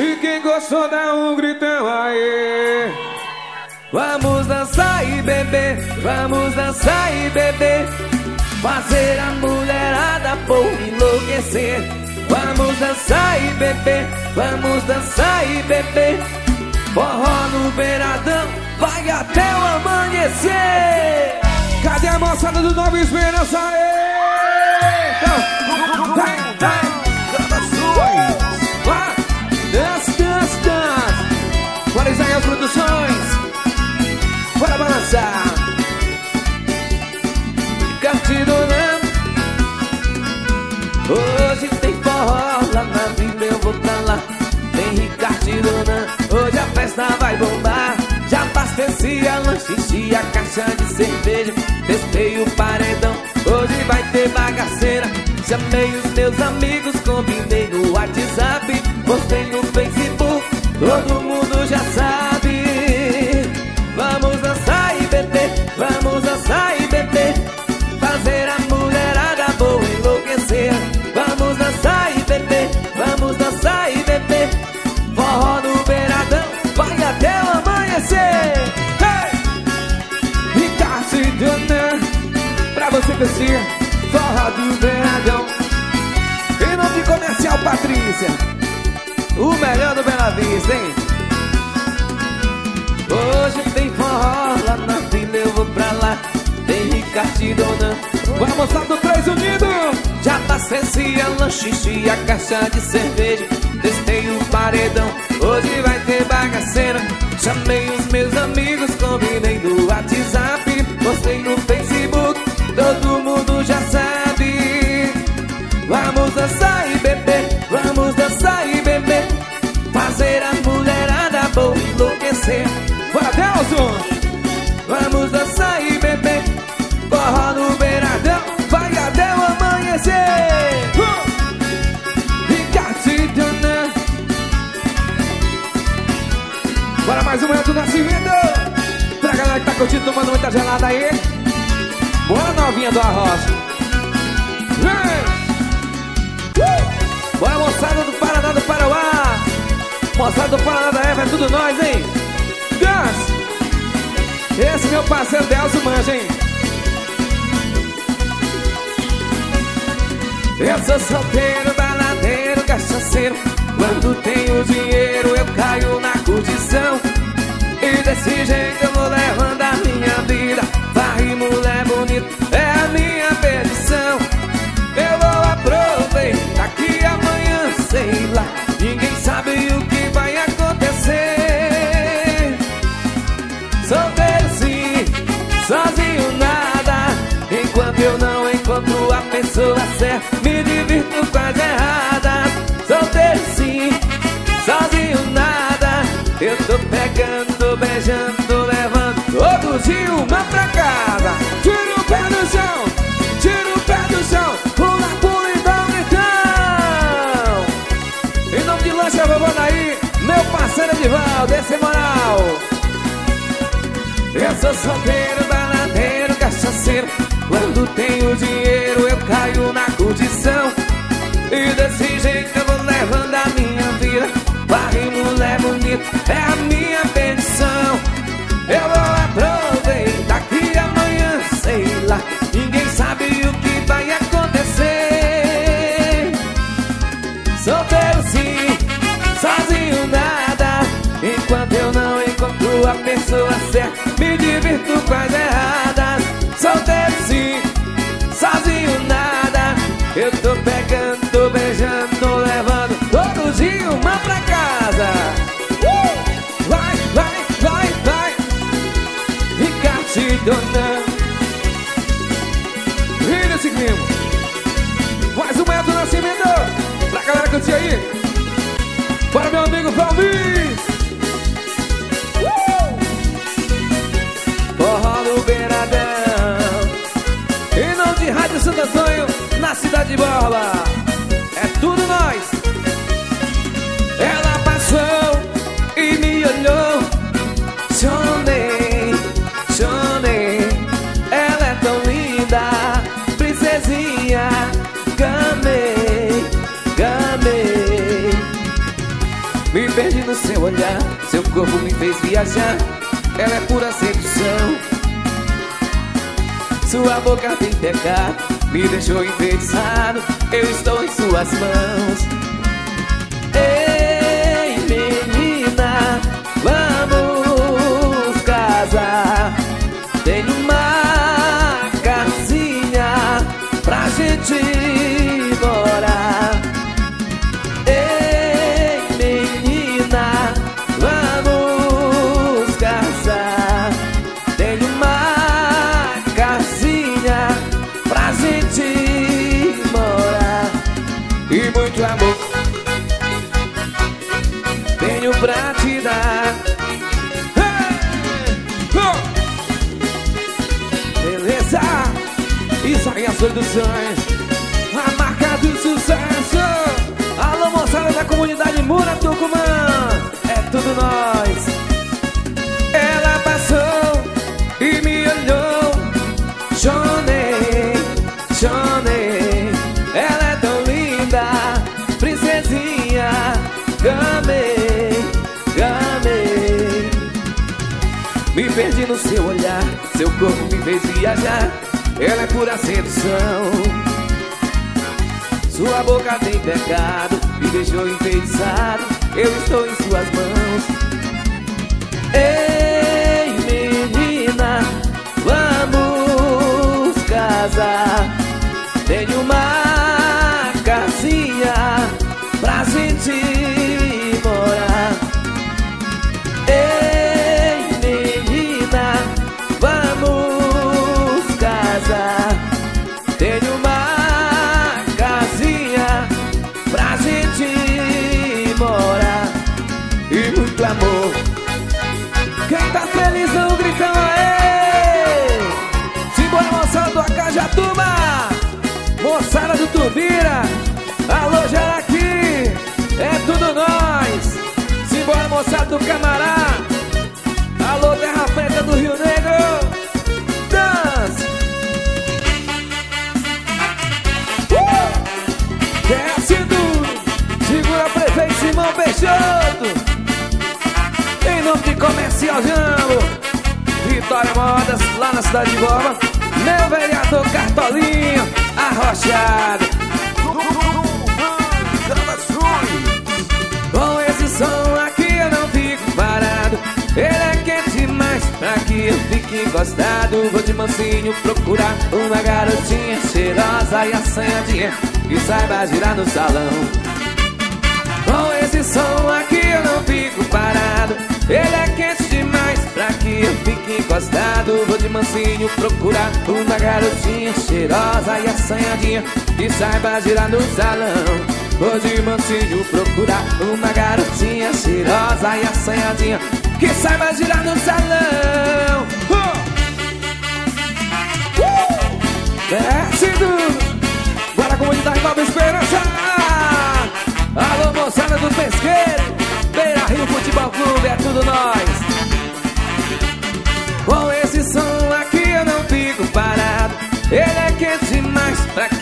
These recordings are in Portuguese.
E quem gostou dá um gritão aí. Vamos dançar e beber, vamos dançar e beber. Fazer a mulherada por enlouquecer. Vamos dançar e beber, vamos dançar e beber. Forró no beiradão, vai até o amanhecer. Cadê a moçada do Nova Esperança? Então, vai, vai. Festa vai bombar. Já abasteci a lanche a caixa de cerveja. Testei o paredão. Hoje vai ter bagaceira. Chamei os meus amigos Combinei no WhatsApp curtir Forró do beiradão Em nome comercial Patrícia o melhor do Bela Vista, hein? Hoje tem forró lá na vila, eu vou pra lá. Tem Ricardo Dona. Vamos lá do Três Unidos. Já abasteci a lanchiche e a caixa de cerveja. Testei o paredão, hoje vai ter bagaceira. Chamei os meus amigos, combinei no WhatsApp. Postei no Facebook, Nascimento Pra galera que tá curtindo, tomando muita gelada aí Bora novinha do Arroz uh! Bora moçada do Paraná do Parauá Moçada do Paraná da Eva, é tudo nós, hein? Gans! Esse meu parceiro Delcio manja, hein? Eu sou solteiro, baladeiro, cachaceiro Quando tenho dinheiro eu caio na curtição E desse jeito eu vou levando a minha vida. Vai mulher sou solteiro, baladeiro, cachaceiro. Quando tenho dinheiro eu caio na curtição E desse jeito eu vou levando a minha vida. Vai mulher bonita, é a minha pensão. Eu vou aproveitar que amanhã, sei lá Ninguém sabe o que vai acontecer. Solteiro sim, sozinho nada. Enquanto eu não encontro a pessoa certa de Borba É tudo nós. Ela passou e me olhou. Chonei, chonei Ela é tão linda Princesinha. Gamei, gamei Me perdi no seu olhar. Seu corpo me fez viajar. Ela é pura sedução. Sua boca tem pecado Me deixou enfeitiçado Eu estou em suas mãos Produções. A marca do sucesso. Alô, moçada da comunidade Mura Tucumã. É tudo nós. Ela passou e me olhou. Chonei, chonei. Ela é tão linda, princesinha. Gamei. Me perdi no seu olhar, seu corpo me fez viajar. Ela é pura sedução. Sua boca tem pecado, me deixou enfeitiçado. Eu estou em suas mãos. Ei, menina, vamos casar. Tenho uma casinha pra gente do Camará, alô Terra Preta do Rio Negro, dança. Uh! Desce duro, segura prefeito Simão Peixoto. Em nome de Comercial Jambo, Vitória Modas, lá na cidade de Boba. Meu vereador Cartolinho, arrochado que encostado Vou de mansinho procurar uma garotinha cheirosa e assanhadinha Que saiba girar no salão. Com esse som aqui eu não fico parado Ele é quente demais pra que eu fique encostado. Vou de mansinho procurar uma garotinha cheirosa e assanhadinha Que saiba girar no salão. Vou de mansinho procurar uma garotinha cheirosa e assanhadinha Que saiba girar no salão Desce duro Bora comunidade Nova Esperança. Alô moçada do pesqueiro. Beira Rio Futebol Clube, é tudo nós. Com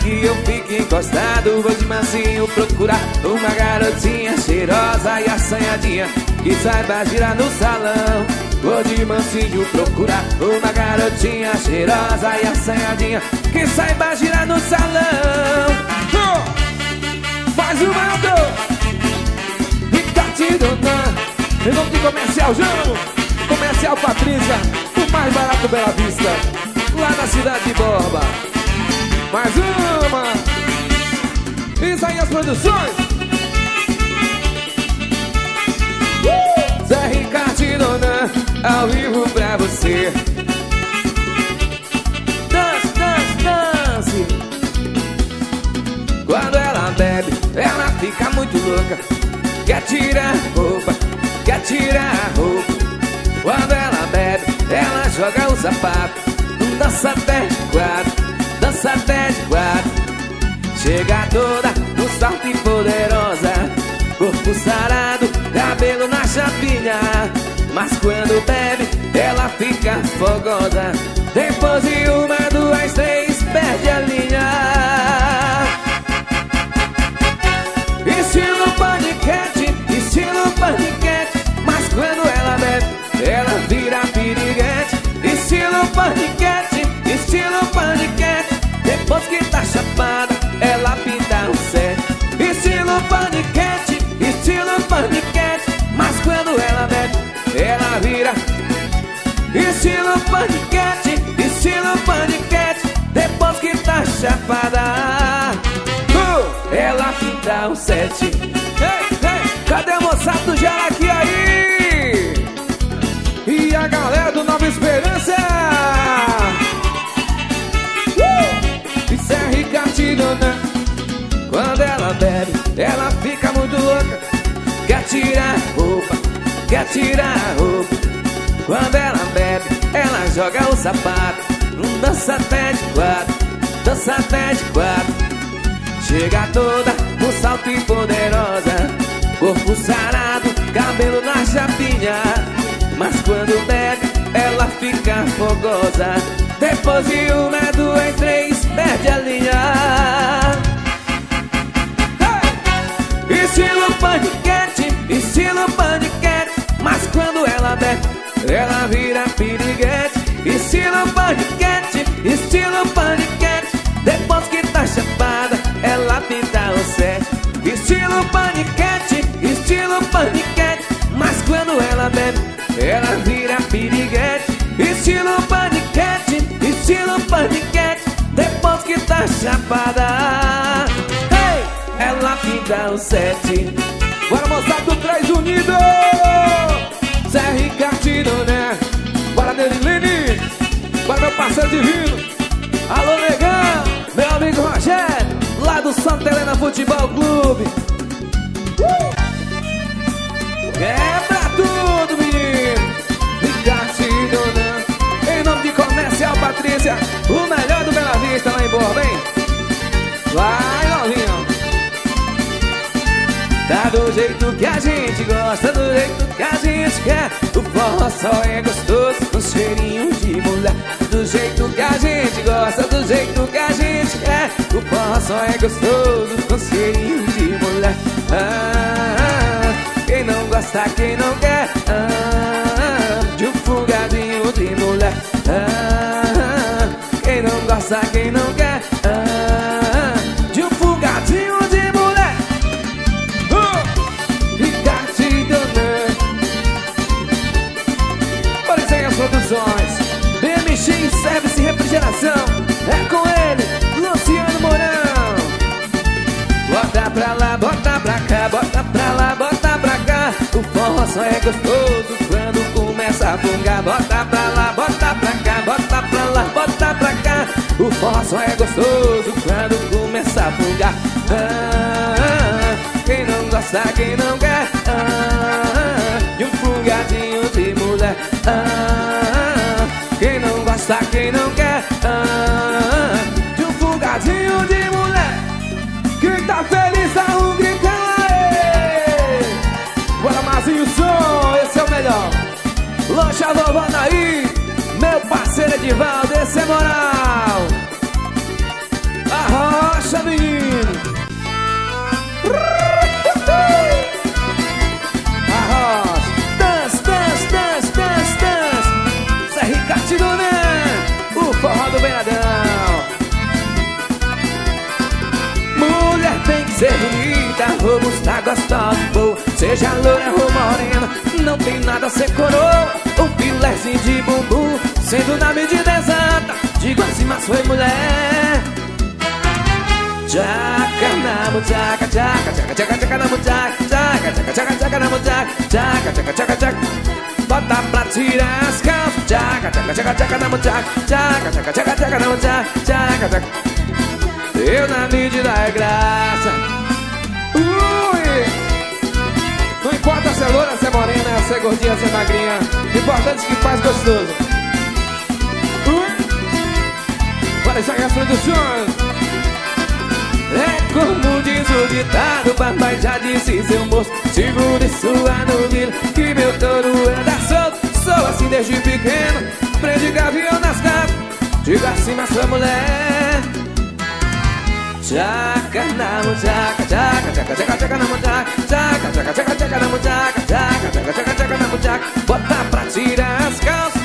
que eu fique encostado. Vou de mansinho procurar uma garotinha cheirosa e assanhadinha Que saiba girar no salão. Vou de mansinho procurar uma garotinha cheirosa e assanhadinha Que saiba girar no salão. Oh! Faz o mando Fica dona Em nome de Comercial Jão Comercial Patrícia O mais barato Bela Vista lá na cidade de Borba. Mais uma! Isaías Produções. Zé Ricardo Dona, ao vivo pra você. Dance, dance, dance. Quando ela bebe, ela fica muito louca. Quer tirar roupa, quer tirar roupa. Quando ela bebe, ela joga o sapato dança até de quatro, dança até de quatro. Chega toda no salto e poderosa, corpo sarado, cabelo na chapinha. Mas quando bebe, ela fica fogosa. Depois de chapada, ela pinta um set Estilo paniquete, estilo paniquete Mas quando ela bebe, ela vira. Estilo paniquete, estilo paniquete Depois que tá chapada. Uh, Ela pinta um set. Cadê a moçada do Jaraqui aí? E a galera do Nova Esperança Quando ela bebe, ela fica muito louca. Quer tirar roupa, quer tirar roupa. Quando ela bebe, ela joga o sapato Dança até de quatro, dança até de quatro. Chega toda, um salto e poderosa Corpo sarado, cabelo na chapinha. Mas quando bebe, ela fica fogosa. Depois de uma, duas, três, Estilo paniquete, estilo paniquete Mas quando ela bebe, ela vira piriguete. Estilo paniquete, estilo paniquete Depois que tá chapada, ela pinta o set Estilo paniquete, estilo paniquete Mas quando ela bebe, ela vira piriguete. Estilo paniquete, estilo paniquete Depois que tá chapada! Ela pinta o set Bora do Três Unidos Zé Ricardino, né? Bora Nerilene Bora meu parceiro divino Alô, negão Meu amigo Rogério Lá do Santa Helena Futebol Clube uh! Quebra tudo, menino Ricardino, né? Em nome de Comercial Patrícia O melhor do Bela Vista lá em Borba, hein? Vai, novinho Tá do jeito que a gente gosta, do jeito que a gente quer. O forró só é gostoso com cheirinho de mulher. Do jeito que a gente gosta, do jeito que a gente quer. O forró só é gostoso com cheirinho de mulher. Ah, Quem não gosta, quem não quer? Ah, De um fungadinho de mulher. Ah, Quem não gosta, quem não produções BMX Service Refrigeração. É com ele, Luciano Mourão. Bota pra lá, bota pra cá, bota pra lá, bota pra cá. O forró só é gostoso quando começa a fungar. Bota pra lá, bota pra cá, bota pra lá, bota pra cá. O forró só é gostoso quando começa a fungar. Ah, Quem não gosta, quem não quer? Ah, De um fungadinho de mulher Esse é moral. Arrocha menino. Arrocha. Dance, dance, dance, dance, dance Zé Ricardino, né? O forró do Beiradão Mulher tem que ser bonita, robusta, gostosa, boa. Seja loura ou morena, não tem nada a ser coroa. Um filézinho de bumbum, sendo na medida exata Digo assim, mas foi mulher. Jaca na mujaca, jaca, jaca, jaca, jaca na mujaca Jaca, jaca, jaca, jaca na mujaca Jaca, jaca, jaca, jaca Bota pra tirar as calças. Jaca, jaca, jaca, jaca na mujaca Jaca, jaca, jaca, jaca na mujaca Jaca, jaca Eu na medida é graça. Ui! Não importa se é loura, se é morena, se é gordinha, se é magrinha. Importante que faz gostoso Bora, já as produções é como diz o ditado, papai já disse seu moço Segure sua novilha, que meu touro anda solto. Sou assim desde pequeno, prende gavião nas gatas Digo assim, mas sua mulher. Jaca na mujaca, jaca, jaca, jaca, jaca na mujaca Jaca, jaca, jaca, jaca na mujaca Jaca, jaca, jaca, jaca na mujaca. Bota pra tirar as calças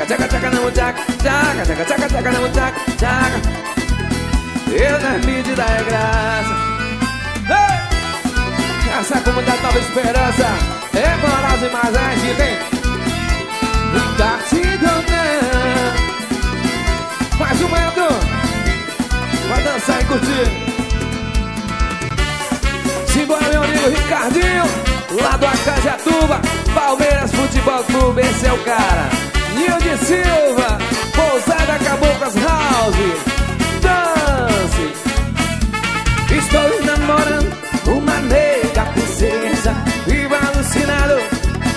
tchaca, tchaca, tchaca, não tchaca, tchaca, tchaca, tchaca, tchaca, não tchaca, tchaca. Eu nas mídias da graça. Ei! Essa é comunidade nova esperança é para as imagens de quem? Muita gratidão, Mais né? um Edu. Vai dançar e curtir. Simbora, meu amigo Ricardinho, lá do Acajatuba, Palmeiras Futebol Clube, esse é o cara. Nilde Silva, Pousada Caboclas House, dance. Estou namorando uma nega princesa, vivo alucinado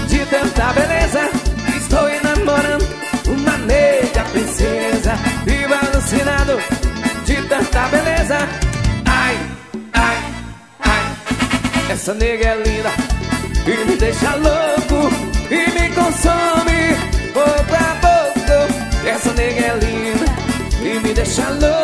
de tanta beleza. Estou namorando uma nega princesa, vivo alucinado de tanta beleza. Ai, ai, ai, essa nega é linda e me deixa louco e me consome e me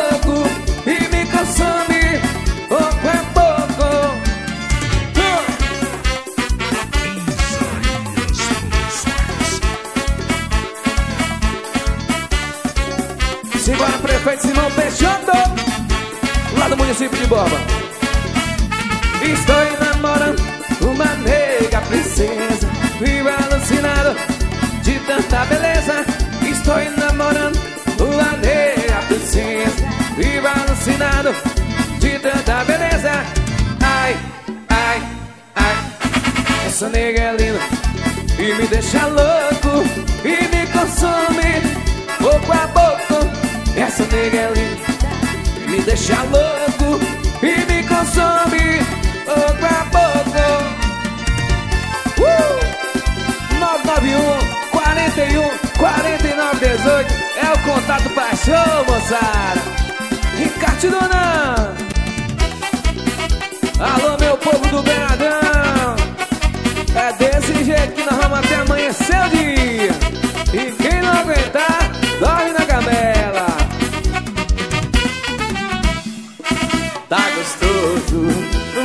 Essa nega é linda e me deixa louco E me consome pouco a pouco Essa nega é linda e me deixa louco E me consome pouco a pouco 991 41 49 18 é o contato paixão, moçada. Ricardo Dona. Alô, meu povo do Benadão. É desse jeito que nós vamos até amanhecer o dia. E quem não aguentar, dorme na gamela. Tá gostoso,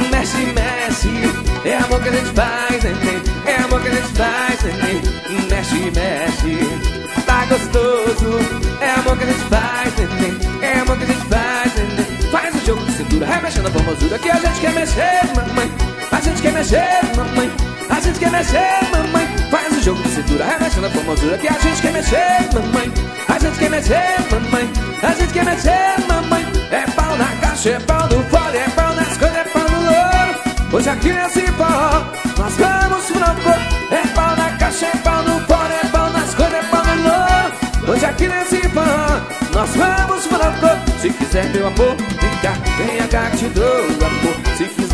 mexe, mexe. É amor que a gente faz, neném. É amor que a gente faz, neném. Mexe, mexe. Tá gostoso. É amor que a gente faz, neném. É amor que a gente faz, neném. Faz o jogo de cintura, remexendo a formosura que a gente quer mexer, mamãe. A gente quer mexer, mamãe. A gente quer mexer, mamãe. Faz o jogo de cintura, remexendo a formosura que a gente quer mexer, mamãe. A gente quer mexer, mamãe. A gente quer mexer, mamãe. É pau na caixa, é pau no fole, é pau nas coisas, é pau no louro. Hoje aqui nesse forró, nós vamos franco. É pau na caixa, é pau no fole, é pau nas coisas, é pau no louro. Hoje aqui nesse forró, nós vamos franco. Se quiser meu amor, vem cá, venha cá te dou amor.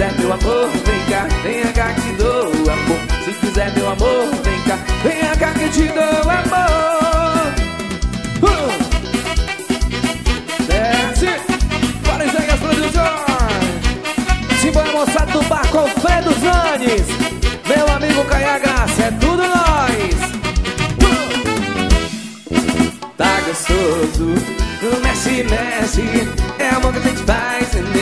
Se quiser meu amor, vem cá, venha cá que dou amor. Se quiser meu amor, vem cá, venha cá que te dou amor. Uh! Desce, para as Produções. Simbora moçada do bar com Fredo Zanes. Meu amigo Caia Graça, é tudo nós. Uh! Tá gostoso, mexe, mexe. É amor que a gente faz, neném.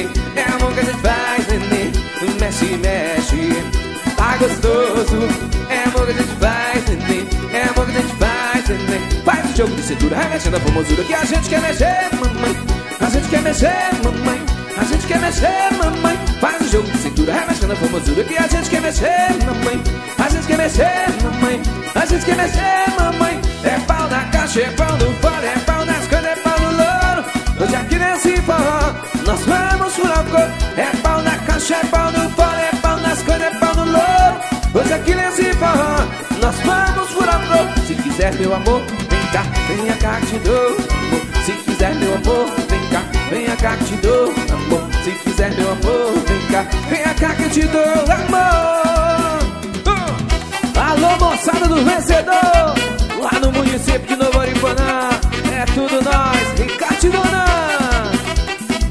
Cintura, remexendo a formosura que a gente quer mexer, mamãe. A gente quer mexer, mamãe. A gente quer mexer, mamãe. Faz o jogo de cintura, remexendo a formosura que a gente quer mexer, mamãe. A gente quer mexer, mamãe. A gente quer mexer, mamãe. É pau na caixa, é pau no fora, é pau nas coisas, é pau no louro. Hoje aqui nesse forró, nós vamos furar o couro. É pau na caixa, é pau no fora, é pau nas coisas, é pau no louro. Hoje aqui nesse forró, nós vamos furar o couro. Se quiser meu amor, cá, venha cá que te dou amor. Se quiser meu amor, vem cá, venha cá que te dou amor. Se quiser meu amor, vem cá, venha cá que te dou amor. Uh! Alô, moçada do vencedor, lá no município de Novo Aripuanã, é tudo nós, Ricardo Dona.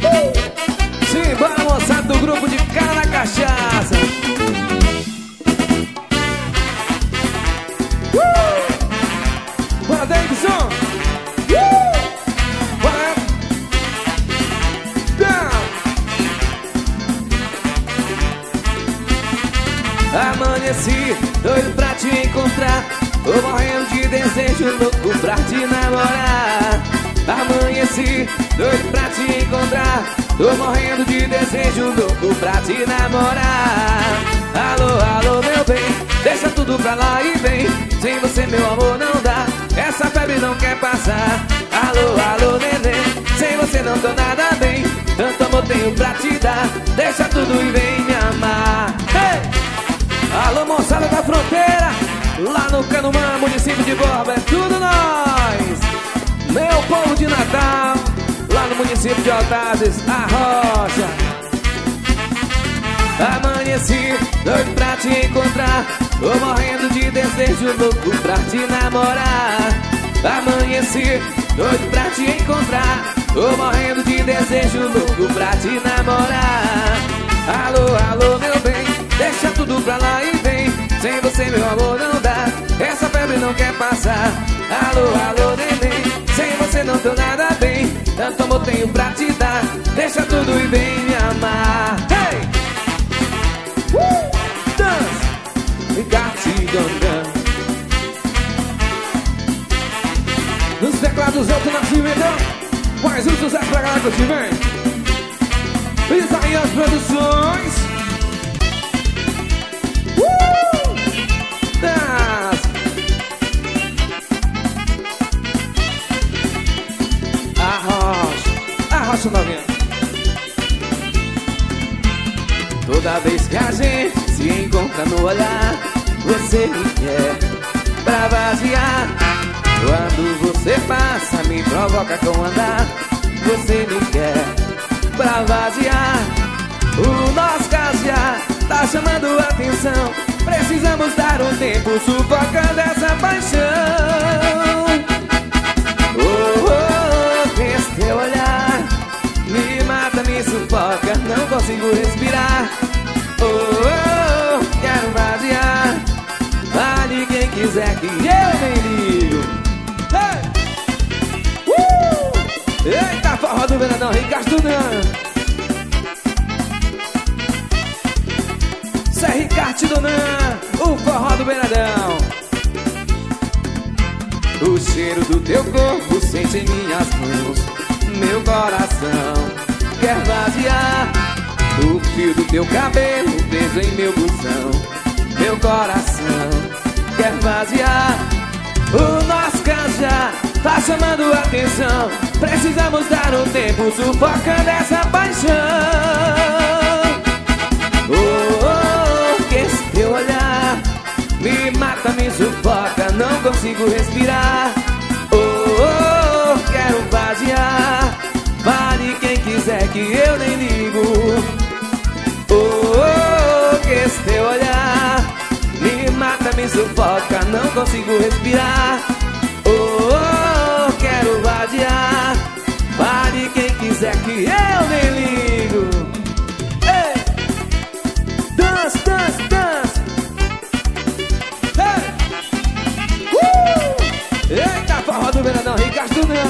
Uh! Simbora, moçada do grupo de cara na cachaça. Pra te namorar. Alô, alô, meu bem, deixa tudo pra lá e vem. Sem você, meu amor, não dá. Essa febre não quer passar. Alô, alô, neném, sem você não tô nada bem. Tanto amor tenho pra te dar. Deixa tudo e vem me amar. Hey! Alô, moçada da Lá no Canumã, município de Borba, é tudo nós. Meu povo de Natal, lá no município de Altazes, a Rocha. Amanheci, doido pra te encontrar. Tô morrendo de desejo louco pra te namorar. Amanheci, doido pra te encontrar. Tô morrendo de desejo louco pra te namorar. Alô, alô, meu bem, deixa tudo pra lá e vem. Sem você, meu amor, não dá. Essa febre não quer passar. Alô, alô, neném, sem você não tô nada bem. Tanto amor tenho pra te dar. Deixa tudo e vem me amar. Uh! Dance! Gratidão, Nos teclados Alto Nascimento mais um sucesso pra galera que vem Isaías Produções uh! Das Arrocha Arrocha novinha Toda vez que a gente se encontra no olhar Você me quer pra vaziar. Quando você passa, me provoca com andar Você me quer pra vaziar. O nosso caso já tá chamando atenção. Precisamos dar um tempo sufocando essa paixão. Oh, oh, esse teu olhar Me mata, me sufoca, não consigo respirar Oh, quero vaziar Vale quem quiser que eu nem ligo Eita, forró do Venadão, Ricardo Dunan é Ricardo Dunan, o forró do Venadão O cheiro do teu corpo sente em minhas mãos. Meu coração fio do teu cabelo preso em meu busão Meu coração. Quer vaziar O nosso canjar tá chamando atenção. Precisamos dar um tempo sufocando essa paixão. Oh, oh, que esse teu olhar Me mata, me sufoca, não consigo respirar. Oh, oh, quero vaziar Vale quem quiser que eu nem ligo esse teu olhar Me mata, me sufoca, não consigo respirar Oh, oh quero vadiar Pare quem quiser que eu nem ligo Ei! Dance, dance, dance Ei! Uh! Eita, forró do Venadão, Ricardo Dunan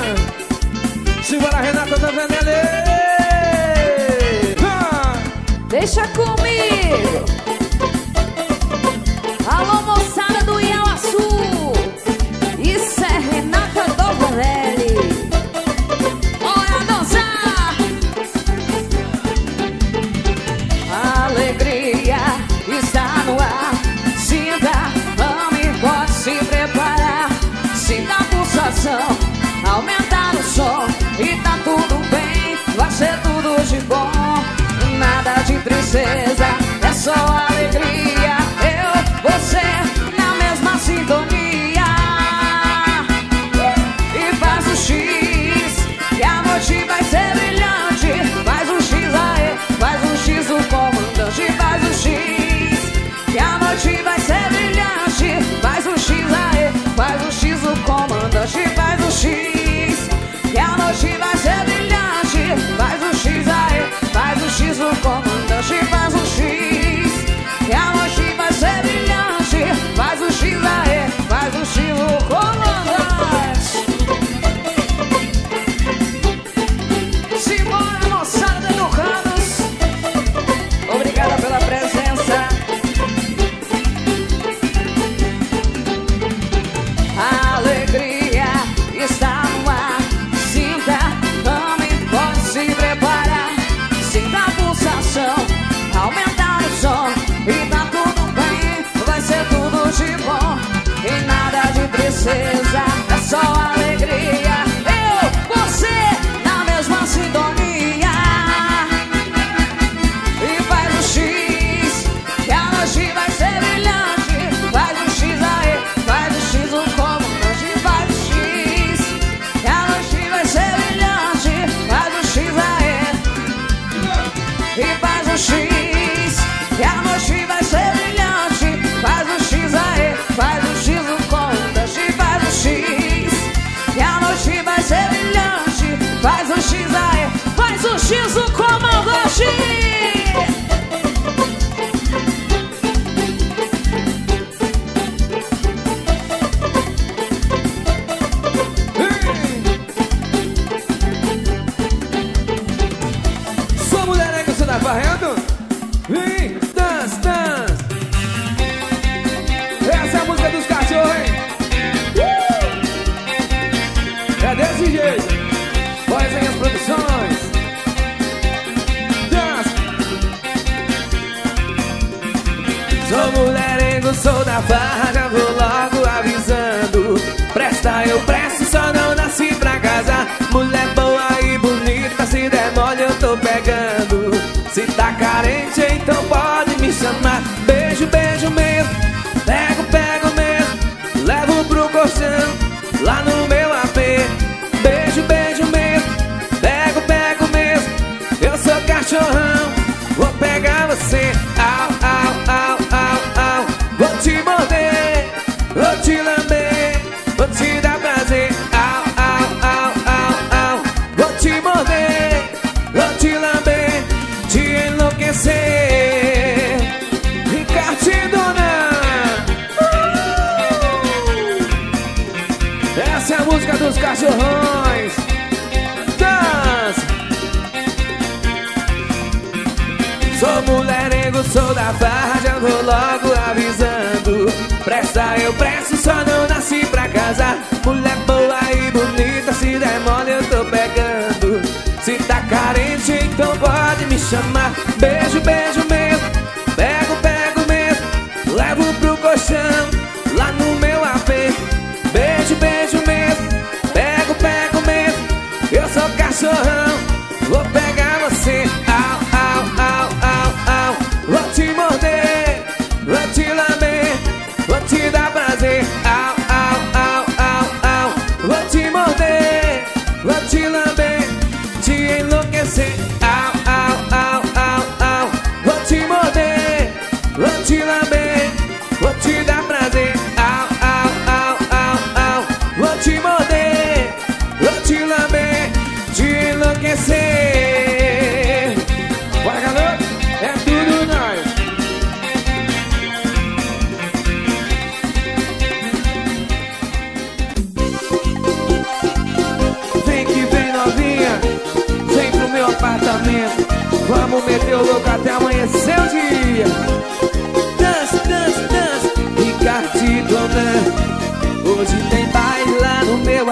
Presto, só não nasci pra casar. Mulher boa e bonita Se der mole eu tô pegando. Se tá carente, então pode me chamar. Beijo, beijo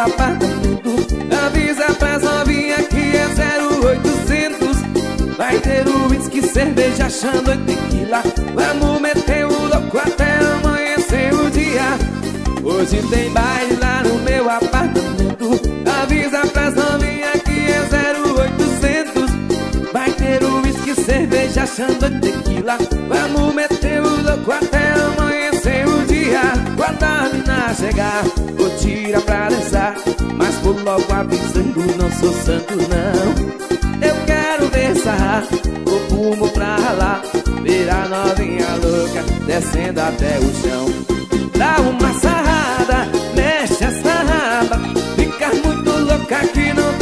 meu apartamento. Avisa pras novinha que é 0800 Vai ter o whisky, cerveja, achando e tequila. Vamos meter o louco até amanhecer o dia. Hoje tem baile lá no meu apartamento. Avisa pras novinha que é 0800 Vai ter o whisky, cerveja, achando e tequila. Vamos meter o louco até amanhecer o dia. Quando a mina chegar, vou tirar pra dançar Mas vou logo avisando, não sou santo não. Eu quero ver sarrar, o fumo pra ralar Ver a novinha louca, descendo até o chão. Dá uma sarrada, mexe essa raba Fica muito louca que não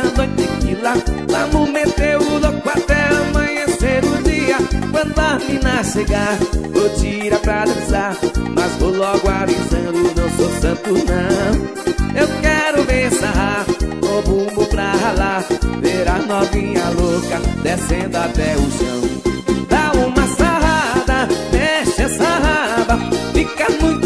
cerveja, champanhe, tequila Vamos meter o louco até amanhecer o dia. Quando a mina chegar, vou tirar pra dançar Mas vou logo avisando, não sou santo não. Eu quero ver sarrar, o bumbo pra ralar Ver a novinha louca, descendo até o chão. Dá uma sarrada, mexe essa raba Fica muito